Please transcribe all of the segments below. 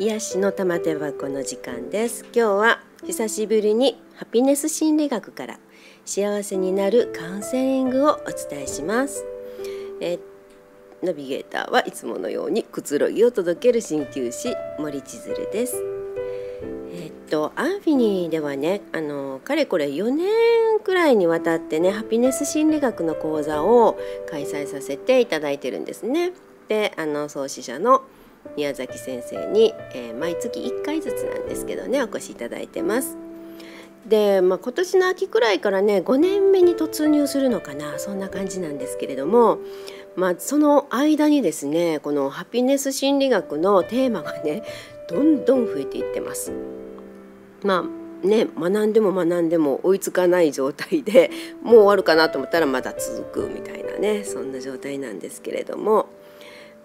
癒しの玉手箱の時間です。今日は久しぶりにハピネス心理学から幸せになるカウンセリングをお伝えします。えナビゲーターはいつものようにくつろぎを届ける鍼灸師森千鶴です。えっとアンフィニーではねあのかれこれ4年くらいにわたってねハピネス心理学の講座を開催させていただいてるんですね。であの創始者の宮崎先生に、えー、毎月1回ずつなんですけどねお越しいただいてます。で、まあ、今年の秋くらいからね5年目に突入するのかなそんな感じなんですけれども、まあ、その間にですねこのハピネス心理学のテーマがねどんどん増えていってます。まあね、学んでも学んでも追いつかない状態でもう終わるかなと思ったらまだ続くみたいなねそんな状態なんですけれども。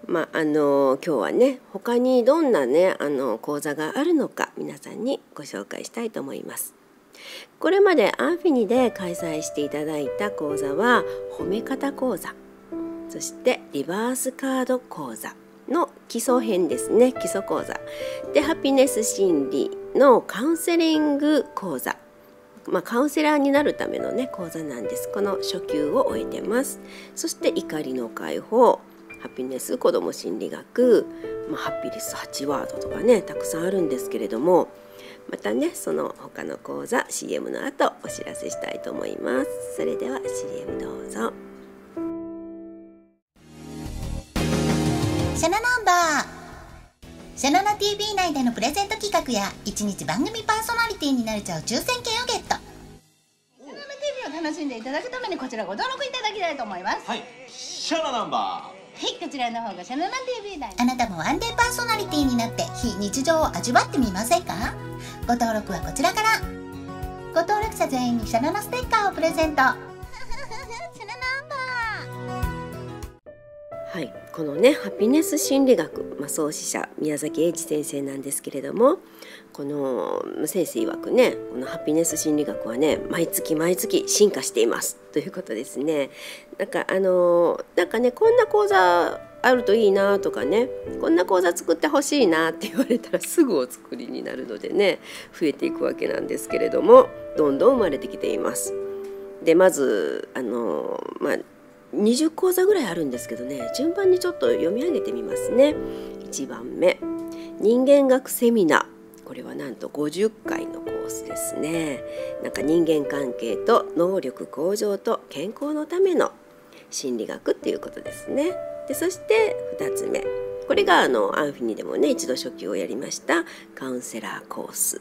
まあ、あの今日はね他にどんなねあの講座があるのか皆さんにご紹介したいと思います。これまでアンフィニで開催していただいた講座は褒め方講座そしてリバースカード講座の基礎編ですね基礎講座。でハピネス心理のカウンセリング講座。まあ、カウンセラーになるためのね講座なんです。この初級を終えてます。そして怒りの解放。ハピネス子ども心理学、まあ、ハピリス8ワードとかねたくさんあるんですけれどもまたねその他の講座 CM の後お知らせしたいと思います。それでは CM どうぞ。シャナナンバー。シャナナ TV 内でのプレゼント企画や1日番組パーソナリティになれちゃう抽選券をゲット。シャナナ TV を楽しんでいただくためにこちらご登録いただきたいと思います。はい。シャナナンバーはいこちらの方がシャナナ TV だ。あなたもワンデーパーソナリティになって非日常を味わってみませんか？ご登録はこちらから。ご登録者全員にシャナナステッカーをプレゼント。はいこのねハピネス心理学、まあ、創始者宮崎英二先生なんですけれどもこの先生曰くねこのハピネス心理学はね毎月毎月進化していますということですね。なんかあのなんかねこんな講座あるといいなとかねこんな講座作ってほしいなって言われたらすぐお作りになるのでね増えていくわけなんですけれどもどんどん生まれてきています。でまずあのまあ20講座ぐらいあるんですけどね順番にちょっと読み上げてみますね。1番目。人間学セミナー。これはなんと50回のコースですね。なんか人間関係と能力向上と健康のための心理学っていうことですね。でそして2つ目。これがあのアンフィニでもね一度初級をやりましたカウンセラーコース。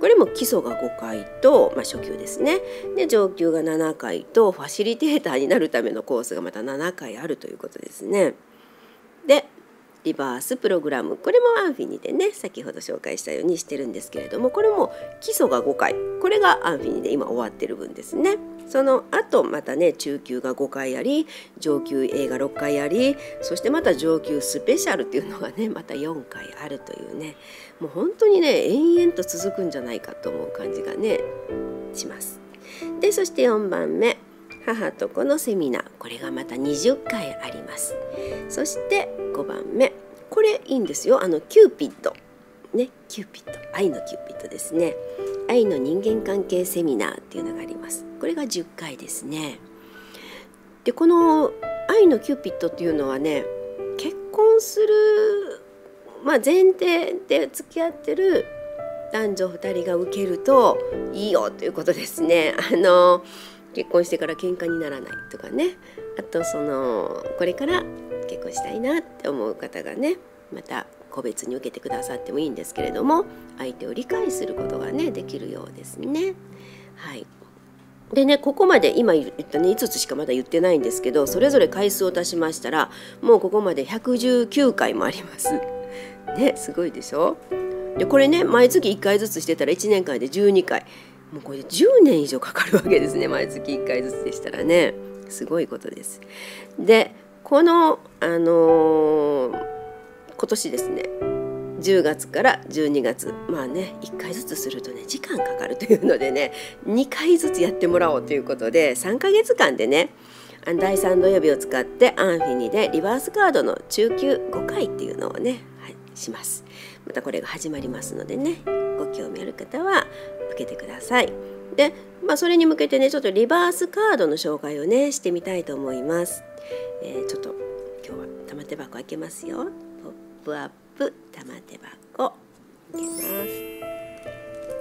これも基礎が5回と、まあ、初級ですね。で上級が7回とファシリテーターになるためのコースがまた7回あるということですね。でリバースプログラム。これもアンフィニでね先ほど紹介したようにしてるんですけれどもこれも基礎が5回。これがアンフィニで今終わってる分ですね。その後またね中級が5回あり上級映画6回ありそしてまた上級スペシャルっていうのがね また4回あるというね。もう本当にね延々と続くんじゃないかと思う感じがねします。でそして4番目。母と子のセミナー。これがまた20回あります。そして5番目。これいいんですよ。あのキューピッドね。キューピッド愛のキューピッドですね。愛の人間関係セミナーっていうのがあります。これが10回ですね。でこの愛のキューピッドっていうのはね結婚する、まあ、前提で付き合ってる男女2人が受けるといいよということですね。あの結婚してから喧嘩にならないとかねあとそのこれから結婚したいなって思う方がねまた個別に受けてくださってもいいんですけれども相手を理解することがねできるようですね。はいでねここまで今言ったね5つしかまだ言ってないんですけどそれぞれ回数を足しましたらもうここまで119回もあります。ねすごいでしょ？でこれね毎月1回ずつしてたら1年間で12回もうこれ10年以上かかるわけですね。毎月1回ずつでしたらね。すごいことです。でこの、あのー、今年ですね。10月から12月。まあね1回ずつするとね時間かかるというのでね2回ずつやってもらおうということで3ヶ月間でね第3土曜日を使ってアンフィニでリバースカードの中級5回っていうのをね、します。またこれが始まりますのでねご興味ある方は受けてください。でまあそれに向けてねちょっとリバースカードの紹介をねしてみたいと思います、えー、ちょっと今日は玉手箱開けますよ。ポップアップ玉手箱。開けます。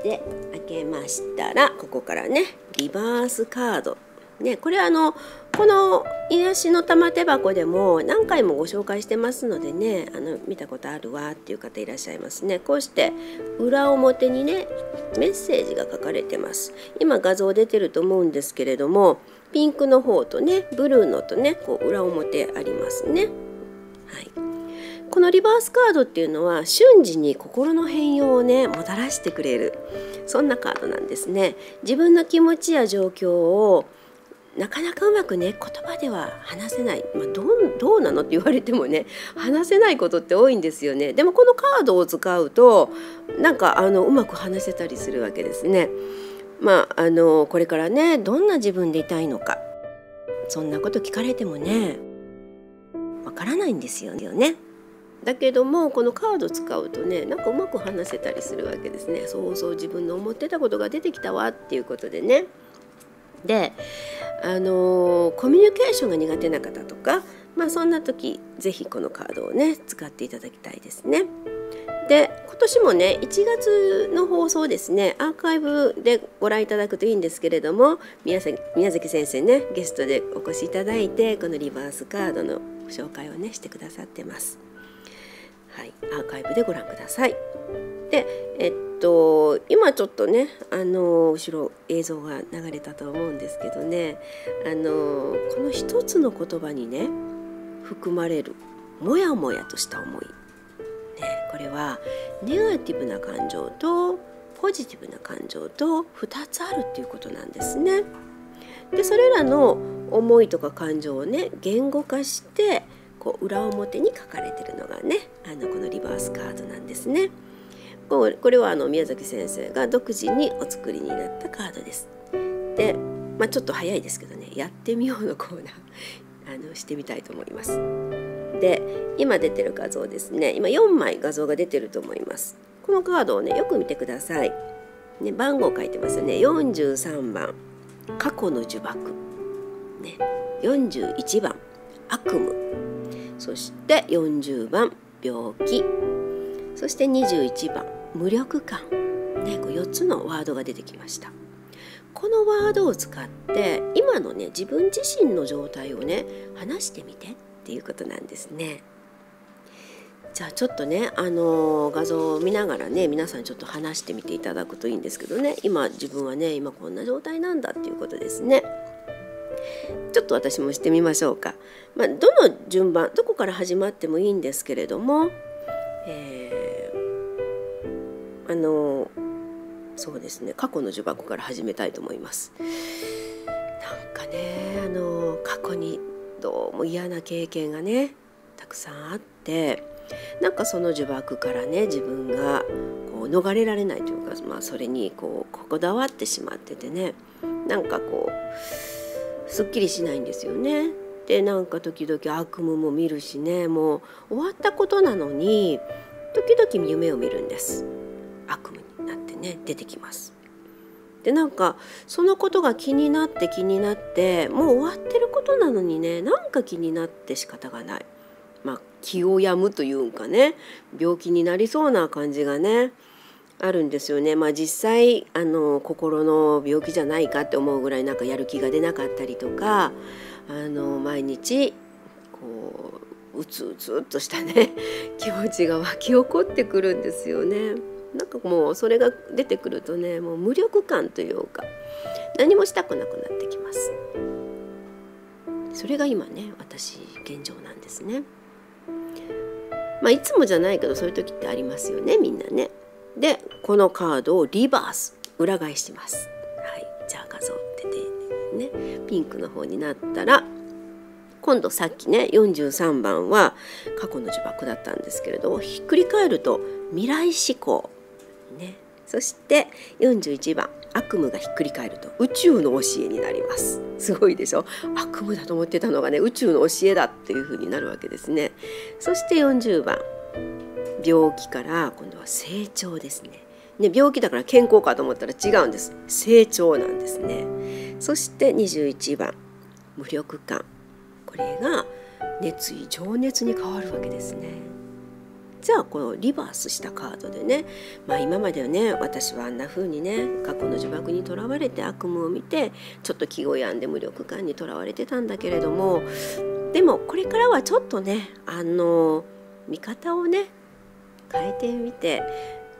で開けましたらここからねリバースカード。ね、これあのこの癒しの玉手箱でも何回もご紹介してますのでねあの見たことあるわっていう方いらっしゃいますね。こうして裏表にねメッセージが書かれてます。今画像出てると思うんですけれどもピンクの方とねブルーのとねこう裏表ありますね。はい。このリバースカードっていうのは瞬時に心の変容をねもたらしてくれる。そんなカードなんですね。自分の気持ちや状況をなかなかうまくね言葉では話せない、まあ、どうどうなのって言われてもね話せないことって多いんですよねでもこのカードを使うとなんかあのうまく話せたりするわけですね。まああのこれからねどんな自分でいたいのかそんなこと聞かれてもねわからないんですよね。だけどもこのカード使うとねなんかうまく話せたりするわけですね。そうそう自分の思ってたことが出てきたわっていうことでね。であのコミュニケーションが苦手な方とか、まあ、そんな時是非このカードをね使っていただきたいですね。で今年もね1月の放送ですねアーカイブでご覧いただくといいんですけれども宮崎宮崎先生ねゲストでお越しいただいてこのリバースカードの紹介をねしてくださってます。はい、アーカイブでご覧ください。で、えっ今ちょっとねあの後ろ映像が流れたと思うんですけどねあのこの一つの言葉にね含まれるモヤモヤとした思い、ね、これはネガティブな感情とポジティブな感情と2つあるっていうことなんですね。でそれらの思いとか感情をね言語化してこう裏表に書かれてるのがねあのこのリバースカードなんですね。これはあの宮崎先生が独自にお作りになったカードです。で、まあ、ちょっと早いですけどね「やってみよう」のコーナー あのしてみたいと思います。で今出てる画像ですね。今4枚画像が出てると思います。このカードをねよく見てください。ね、番号書いてますよね。43番。過去の呪縛、ね、41番。悪夢。そして40番。病気。そして21番。無力感、ね、こう4つのワードが出てきました。このワードを使って今のね自分自身の状態をね話してみてっていうことなんですね。じゃあちょっとねあのー、画像を見ながらね皆さんちょっと話してみていただくといいんですけどね。今自分はね今こんな状態なんだっていうことですね。ちょっと私もしてみましょうか、まあ、どの順番どこから始まってもいいんですけれども、えーあのそうですね過去の呪縛から始めたいと思いますなんかねあの過去にどうも嫌な経験がねたくさんあってなんかその呪縛からね自分がこう逃れられないというか、まあ、それにこうこだわってしまっててねなんかこうすっきりしないんですよね。でなんか時々悪夢も見るしねもう終わったことなのに時々夢を見るんです。悪夢になってね出てきます。でなんかそのことが気になって気になってもう終わってることなのにねなんか気になって仕方がない。まあ、気を病むというんかね病気になりそうな感じがねあるんですよね。まあ、実際あの心の病気じゃないかって思うぐらいなんかやる気が出なかったりとかあの毎日こううつうつっとしたね 気持ちが湧き起こってくるんですよね。なんかもうそれが出てくるとねもう無力感というか何もしたくなくなってきます。それが今ね私現状なんですね。まあいつもじゃないけどそういう時ってありますよねみんなね。でこのカードをリバース裏返します。はい。じゃあ画像出てねピンクの方になったら今度さっきね43番は過去の呪縛だったんですけれどひっくり返ると未来思考ね。そして41番悪夢がひっくり返ると宇宙の教えになります。すごいでしょ？悪夢だと思ってたのがね宇宙の教えだっていう風になるわけですね。そして40番病気から今度は成長ですね。ね病気だから健康かと思ったら違うんです。成長なんですね。そして21番無力感。これが熱意情熱に変わるわけですね。じゃあこのリバースしたカードでね、まあ、今まではね私はあんな風にね過去の呪縛にとらわれて悪夢を見てちょっと気を病んで無力感にとらわれてたんだけれどもでもこれからはちょっとねあの見方をね変えてみて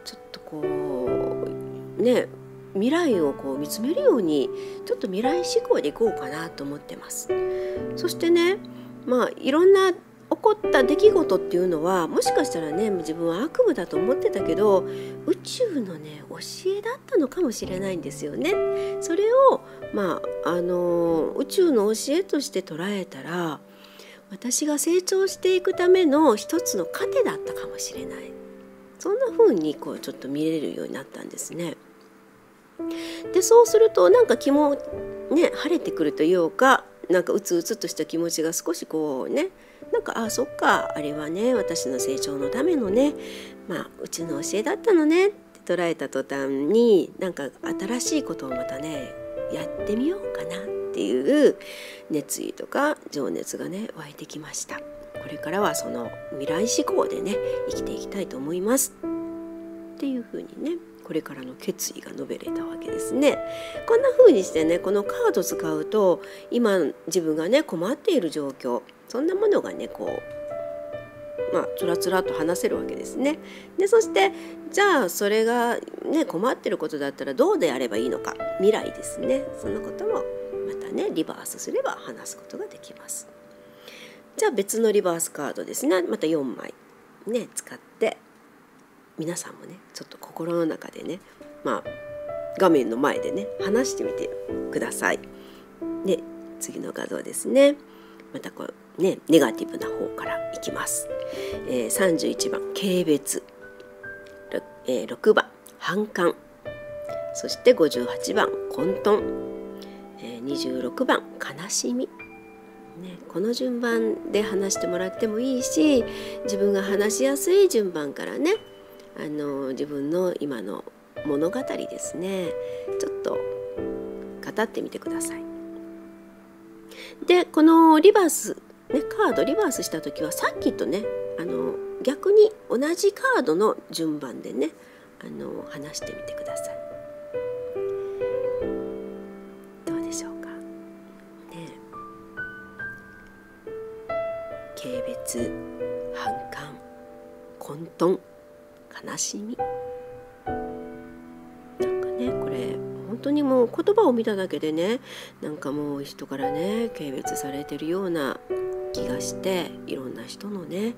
ちょっとこうね未来をこう見つめるようにちょっと未来志向でいこうかなと思ってます。そしてねまあいろんな起こった出来事っていうのはもしかしたらね自分は悪夢だと思ってたけど宇宙のね教えだったのかもしれないんですよね。それをまああの宇宙の教えとして捉えたら私が成長していくための一つの糧だったかもしれないそんな風にこうちょっと見れるようになったんですね。でそうするとなんか気もね晴れてくるというかなんかうつうつとした気持ちが少しこうねなんかあそっかあれはね私の成長のためのねまあうちの教えだったのねって捉えた途端になんか新しいことをまたねやってみようかなっていう熱意とか情熱がね湧いてきました。これからはその未来志向でね生きていきたいと思います。っていうふうにねこれからの決意が述べれたわけですね。こんな風にしてねこのカード使うと今自分がね困っている状況そんなものがねこうまあつらつらと話せるわけですね。でそしてじゃあそれがね困ってることだったらどうであればいいのか未来ですねそのこともまたねリバースすれば話すことができます。じゃあ別のリバースカードですねまた4枚ね使って皆さんもねちょっと心の中でねまあ画面の前でね話してみてください。で次の画像ですね。またこうねネガティブな方からいきます。えー、31番軽蔑、えー、6番反感。そして58番混沌、えー、26番悲しみ。ね、この順番で話してもらってもいいし自分が話しやすい順番からねあの自分の今の物語ですねちょっと語ってみてください。でこのリバース、ね、カードリバースした時はさっきとねあの逆に同じカードの順番でねあの話してみてください。どうでしょうか？ね、軽蔑反感混沌悲しみ。なんかねこれ本当にもう言葉を見ただけでねなんかもう人からね軽蔑されてるような気がしていろんな人のね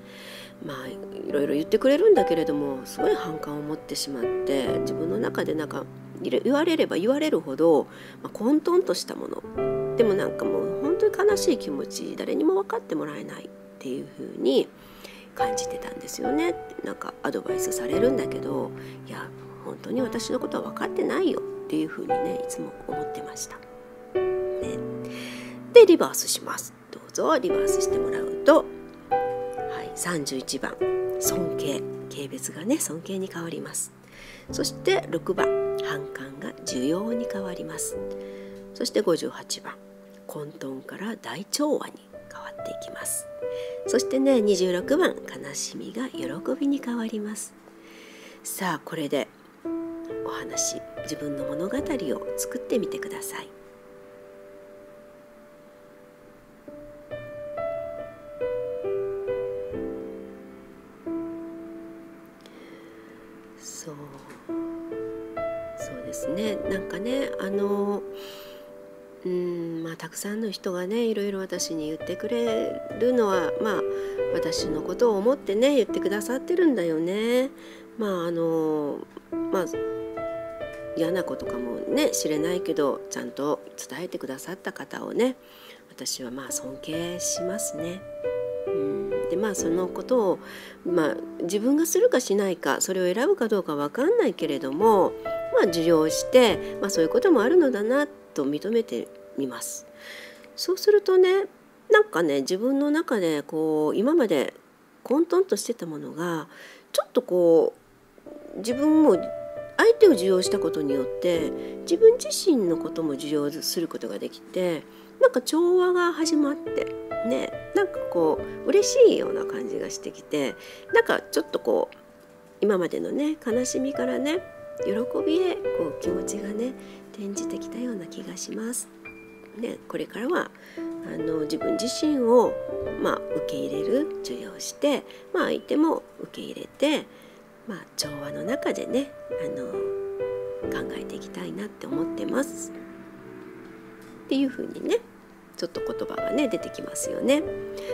まあいろいろ言ってくれるんだけれどもすごい反感を持ってしまって自分の中でなんか言われれば言われるほど、まあ、混沌としたもの。でもなんかもう本当に悲しい気持ち誰にも分かってもらえないっていうふうに感じてたんですよねなんかアドバイスされるんだけどいや本当に私のことは分かってないよっていうふうにねいつも思ってました。ね、でリバースします。どうぞリバースしてもらうと、はい、31番尊敬軽蔑がね尊敬に変わります。そして6番反感が需要に変わります。そして58番混沌から大調和に変わっていきます。そしてね26番悲しみが喜びに変わります。さあこれでお話自分の物語を作ってみてください。たくさんの人がねいろいろ私に言ってくれるのはまあ私のことを思ってね言ってくださってるんだよね。まああのまあ嫌なことかもね知れないけどちゃんと伝えてくださった方をね私はまあ尊敬しますね。うんでまあそのことを、まあ、自分がするかしないかそれを選ぶかどうか分かんないけれども、まあ、受容して、まあ、そういうこともあるのだなと認めてみます。そうするとねなんかね自分の中でこう今まで混沌としてたものがちょっとこう自分も相手を受容したことによって自分自身のことも受容することができてなんか調和が始まってねなんかこう嬉しいような感じがしてきてなんかちょっとこう今までのね悲しみからね喜びへこう気持ちがね転じてきたような気がします。ね、これからはあの自分自身を、まあ、受け入れる受容して、まあ、相手も受け入れて、まあ、調和の中でねあの考えていきたいなって思ってます。っていうふうにねちょっと言葉がね出てきますよね。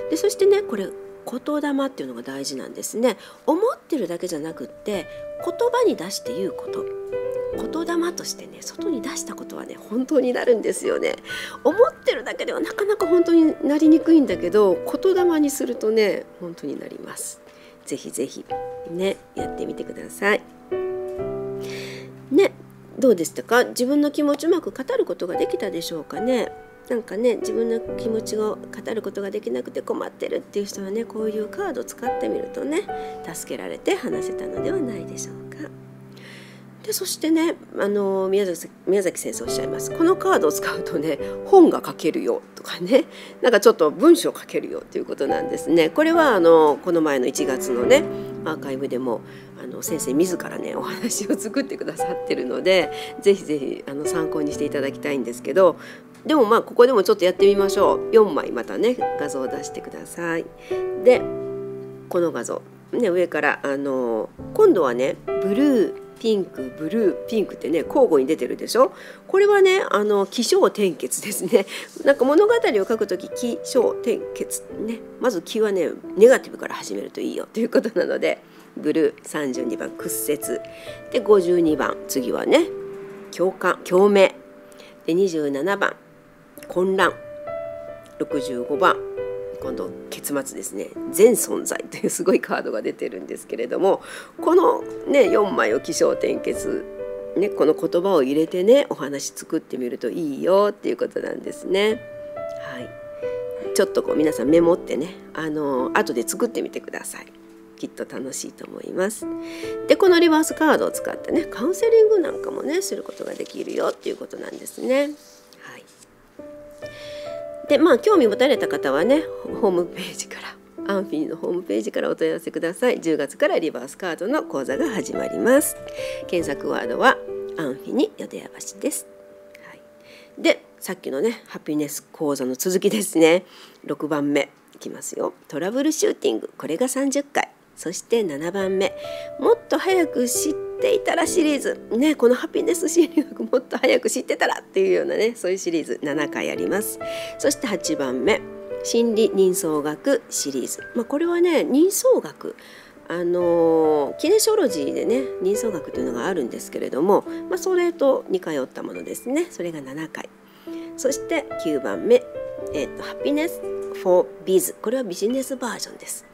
でそしてねこれ言霊っていうのが大事なんですね。思ってるだけじゃなくって言葉に出して言うこと。言霊としてね外に出したことはね本当になるんですよね。思ってるだけではなかなか本当になりにくいんだけど言霊にするとね本当になります。ぜひぜひねやってみてください。ねどうでしたか？自分の気持ちうまく語ることができたでしょうかね？なんかね自分の気持ちを語ることができなくて困ってるっていう人はねこういうカードを使ってみるとね助けられて話せたのではないでしょうか。でそしてねあの宮崎宮崎先生おっしゃいますこのカードを使うとね本が書けるよとかねなんかちょっと文章を書けるよということなんですねこれはあのこの前の1月のねアーカイブでもあの先生自らねお話を作ってくださってるのでぜひぜひあの参考にしていただきたいんですけどでもまあここでもちょっとやってみましょう。4枚またね画像を出してください。でこの画像。ね上からあの今度はねブルーピンクブルーピンクってね交互に出てるでしょ？これはねあの起承転結ですね。なんか物語を書くとき起承転結ね。まず気はねネガティブから始めるといいよ。ということなのでブルー32番屈折。で52番次はね共感共鳴。で27番混乱65番今度結末ですね全存在というすごいカードが出てるんですけれどもこのね4枚を起承転結ね、この言葉を入れてねお話作ってみるといいよっていうことなんですね。はい、ちょっとこう皆さんメモってねあの後で作ってみてください。きっと楽しいと思います。でこのリバースカードを使ってねカウンセリングなんかもねすることができるよっていうことなんですね。でまあ興味持たれた方はねホームページからアンフィニのホームページからお問い合わせください。10月からリバースカードの講座が始まります。検索ワードはアンフィニヨデヤ橋です、はい、でさっきのねハピネス講座の続きですね。6番目いきますよ。トラブルシューティング。これが30回。そして7番目。もっと早く知っていたらシリーズ。ねこのハピネス心理学もっと早く知ってたらっていうようなねそういうシリーズ。7回あります。そして8番目。心理人相学シリーズ、まあ、これはね人相学。あのキネシオロジーでね人相学というのがあるんですけれども、まあ、それと似通ったものですね。それが7回。そして9番目、えーと、 Happiness for Biz。これはビジネスバージョンです。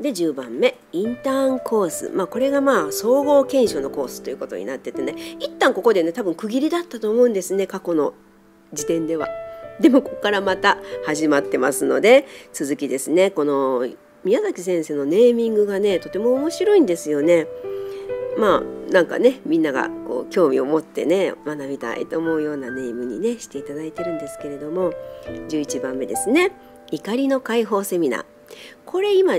で10番目インターンコース、まあ、これがまあ総合研修のコースということになっててね。一旦ここでね多分区切りだったと思うんですね過去の時点では。でもここからまた始まってますので続きですね。この宮崎先生のネーミングがねとても面白いんですよね。まあなんかねみんながこう興味を持ってね学びたいと思うようなネームにねしていただいてるんですけれども。11番目ですね。怒りの解放セミナー。これ今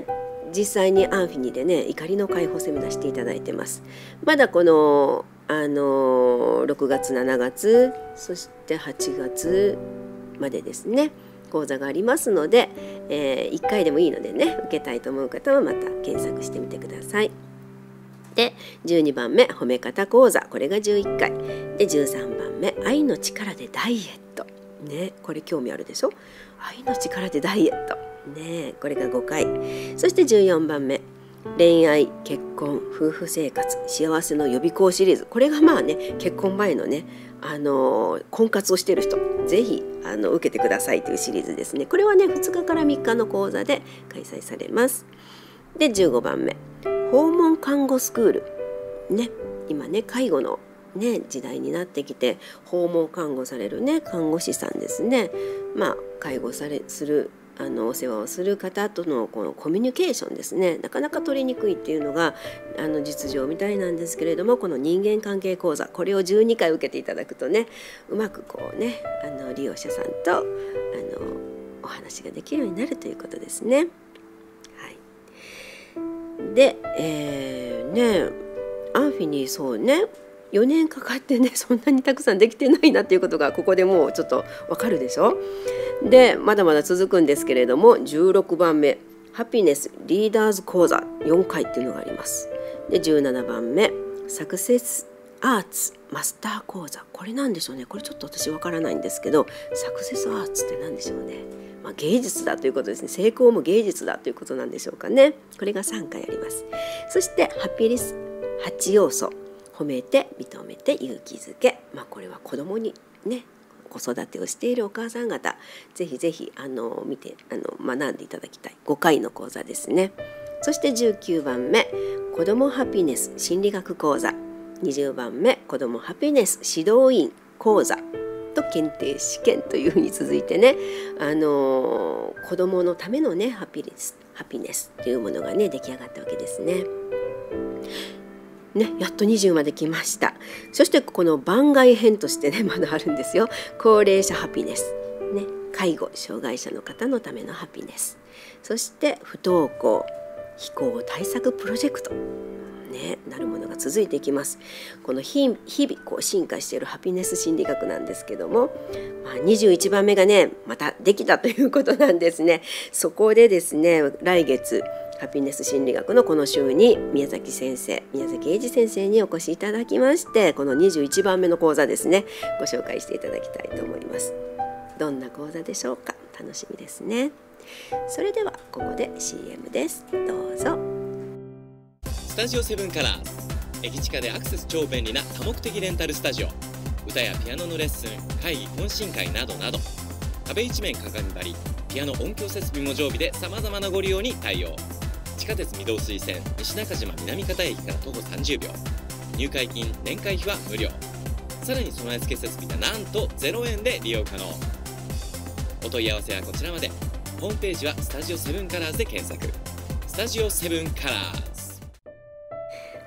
実際にアンフィニでね怒りの解放セミナーしていただいてます。まだこのあの6月7月そして8月までですね講座がありますので、えー、1回でもいいのでね受けたいと思う方はまた検索してみてください。で12番目褒め方講座。これが11回。で13番目愛の力でダイエット。ねこれ興味あるでしょ？愛の力でダイエット。ねこれが5回そして14番目。恋愛結婚夫婦生活幸せの予備校シリーズ。これがまあね結婚前のねあの婚活をしてる人。ぜひあの受けてくださいというシリーズですね。これはね2日から3日の講座で開催されます。で15番目。訪問看護スクール。ね今ね介護のね時代になってきて訪問看護されるね看護師さんですね。まあ介護されするあのお世話をする方とのこのコミュニケーションですね。なかなか取りにくいっていうのがあの実情みたいなんですけれどもこの人間関係講座これを12回受けていただくとねうまくこうねあの利用者さんとあのお話ができるようになるということですね。はい、で、えー、ねアンフィニーそうね。4年かかってね そんなにたくさんできてないなっていうことがここでもうちょっとわかるでしょ？でまだまだ続くんですけれども16番目ハピネスリーダーズ講座4回っていうのがあります。で17番目サクセスアーツマスター講座。これなんでしょうね？これちょっと私わからないんですけどサクセスアーツって何でしょうね、まあ、芸術だということですね。成功も芸術だということなんでしょうかね。これが3回あります。そしてハピリス8要素。褒めて認めて勇気づけ、まあ、これは子供にね子育てをしているお母さん方ぜひぜひあの見てあの学んでいただきたい。5回の講座ですね。そして19番目子どもハピネス心理学講座。20番目子どもハピネス指導員講座。と検定試験というふうに続いてねあの子どものためのねハピネスハピネスというものがね出来上がったわけですね。ね、やっと20まで来ました。そしてこの番外編としてねまだあるんですよ。高齢者ハピネス、ね、介護障害者の方のためのハピネス。そして不登校非行対策プロジェクト。ね、なるものが続いていきます。この日々こう進化しているハピネス心理学なんですけども、まあ、21番目がねまたできたということなんですね。そこでですね来月ハピネス心理学のこの週に宮崎先生宮崎英二先生にお越しいただきましてこの21番目の講座ですねご紹介していただきたいと思います。どんな講座でしょうか？楽しみですね。それではここで CM です。どうぞ。スタジオセブンカラー駅近でアクセス超便利な多目的レンタルスタジオ。歌やピアノのレッスン会議懇親会などなど。壁一面鏡張りピアノ音響設備も常備で様々なご利用に対応。地下鉄御堂水線西中島南方駅から徒歩30秒。入会金年会費は無料。さらに備え付け設備がなんと0円で利用可能。お問い合わせはこちらまで。ホームページはスタジオセブンカラーズで検索。スタジオセブンカラーズ。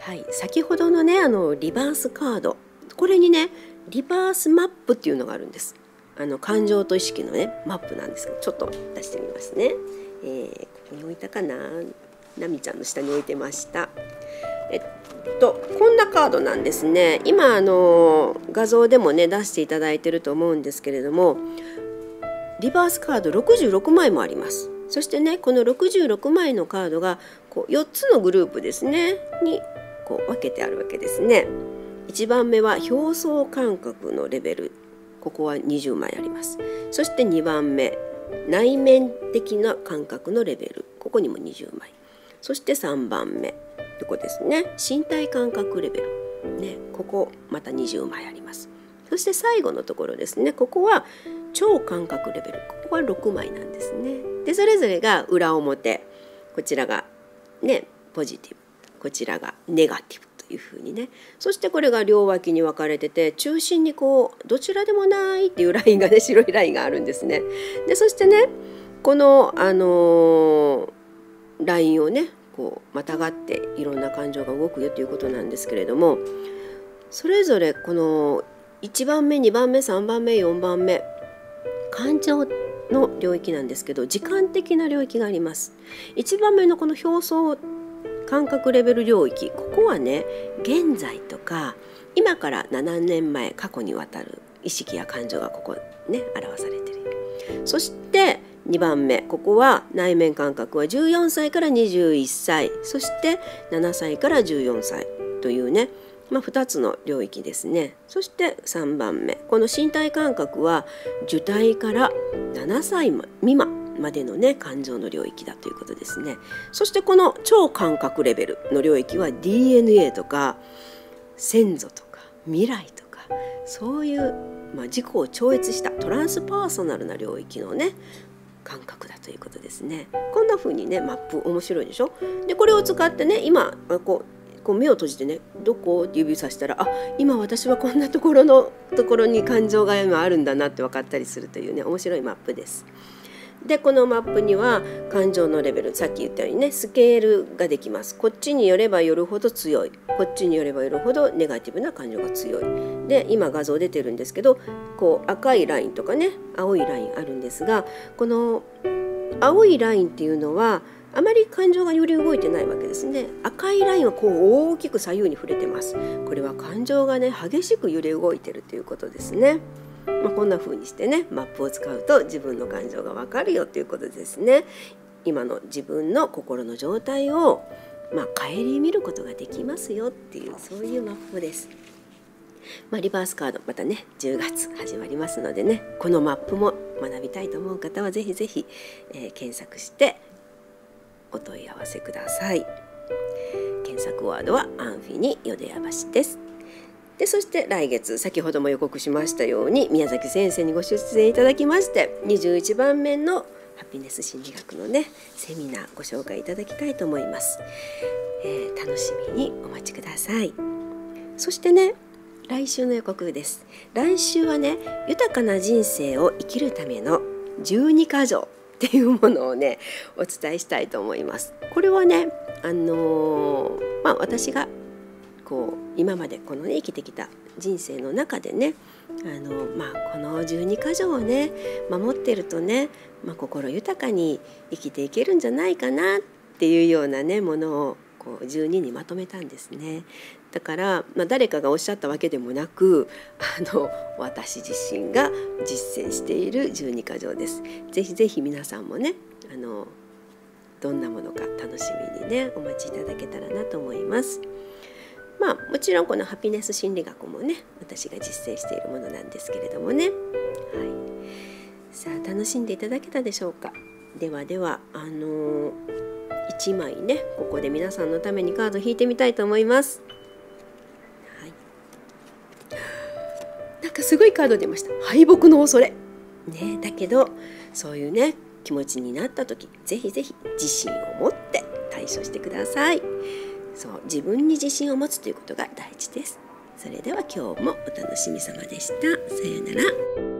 はい先ほどのねあのリバースカード。これにねリバースマップっていうのがあるんです。あの感情と意識のねマップなんですけどちょっと出してみますね、えー、ここに置いたかな。ナミちゃんの下に置いてました。えっとこんなカードなんですね。今あの画像でもね出していただいてると思うんですけれどもリバースカード66枚もあります。そしてねこの66枚のカードがこう4つのグループですね。にこう分けてあるわけですね。1番目は表層感覚のレベル。ここは20枚あります。そして2番目内面的な感覚のレベル。ここにも20枚。そして3番目ここですね。身体感覚レベル、ね、ここまた20枚あります。そして最後のところですね。ここは超感覚レベル。ここは6枚なんですね。でそれぞれが裏表。こちらがねポジティブ。こちらがネガティブというふうにね。そしてこれが両脇に分かれてて中心にこうどちらでもないっていうラインがね白いラインがあるんですね。でそしてねこのあのーラインをねこうまたがっていろんな感情が動くよということなんですけれどもそれぞれこの1番目2番目3番目4番目感情の領域なんですけど時間的な領域があります。1番目のこの表層感覚レベル領域ここはね現在とか今から7年前過去にわたる意識や感情がここね表されてる。そして2番目。ここは内面感覚は14歳から21歳。そして7歳から14歳というね、まあ、2つの領域ですね。そして3番目。この身体感覚は受胎から7歳未満までのね感情の領域だということですね。そしてこの超感覚レベルの領域は DNA とか先祖とか未来とかそういう、まあ、自己を超越したトランスパーソナルな領域のね感覚だということですねこんな風にねマップ面白いでしょ？でこれを使ってね今こうこう目を閉じてね「どこ?」って指さしたら「あ今私はこんなところのところに感情が今あるんだな」って分かったりするというね面白いマップです。でこのマップには感情のレベルさっき言ったようにねスケールができます。こっちによればよるほど強い。こっちによればよるほどネガティブな感情が強い。で今画像出てるんですけどこう赤いラインとかね青いラインあるんですがこの青いラインっていうのはあまり感情が揺れ動いてないわけですね。赤いラインはこう大きく左右に触れてます。これは感情がね激しく揺れ動いてるということですね。まあ、こんな風にしてねマップを使うと自分の感情がわかるよということですね。今の自分の心の状態をまあ、顧みることができますよっていうそういうマップです。まあ、リバースカードまたね10月始まりますのでねこのマップも学びたいと思う方はぜひぜひ、えー、検索してお問い合わせください。検索ワードはアンフィニヨデヤ橋です。でそして来月先ほども予告しましたように宮崎先生にご出演いただきまして21番目のハピネス心理学のねセミナーご紹介いただきたいと思います、えー、楽しみにお待ちください。そしてね来週の予告です。来週はね豊かな人生を生きるための12箇条っていうものをねお伝えしたいと思います。これはねあのー、まあ私がこう今までこのね生きてきた人生の中でねあの、まあ、この十二箇条をね守ってるとね、まあ、心豊かに生きていけるんじゃないかなっていうようなねものをこう12にまとめたんですね。だから、まあ、誰かがおっしゃったわけでもなくあの私自身が実践している12箇条です。ぜひぜひ皆さんもねあのどんなものか楽しみにねお待ちいただけたらなと思います。まあもちろんこのハピネス心理学もね私が実践しているものなんですけれどもね、はい、さあ楽しんでいただけたでしょうか？ではではあのー、1枚ねここで皆さんのためにカード引いてみたいと思います。はい、なんかすごいカード出ました。敗北の恐れ。ねだけどそういうね気持ちになった時ぜひぜひ自信を持って対処してください。そう自分に自信を持つということが大事です。それでは今日もお楽しみ様でした。さようなら。